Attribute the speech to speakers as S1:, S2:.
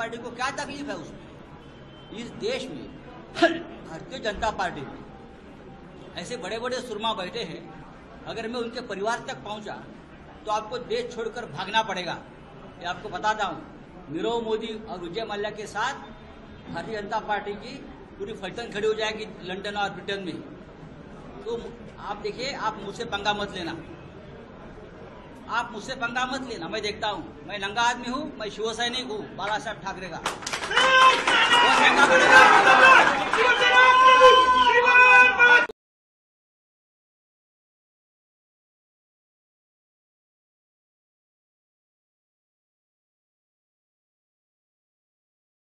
S1: Party को क्या तकलीफ़ है उसमें? इस देश में भारतीय जनता पार्टी में ऐसे बड़े बड़े सुरमा बैठे हैं अगर मैं उनके परिवार तक पहुँचा तो आपको देश छोड़कर भागना पड़ेगा। ये आपको बताता हूँ नीरव मोदी और विजय मल्ल्या के साथ भारतीय जनता पार्टी की पूरी फलटन खड़ी हो जाएगी लंदन और ब्रिटेन में। तो आप देखिए आप मुझसे पंगा मत लेना। आप मुझसे पंगा मत लेना, मैं देखता हूँ। मैं नंगा आदमी हूँ, मैं शिव सैनिक हूँ बाला साहब ठाकरे का।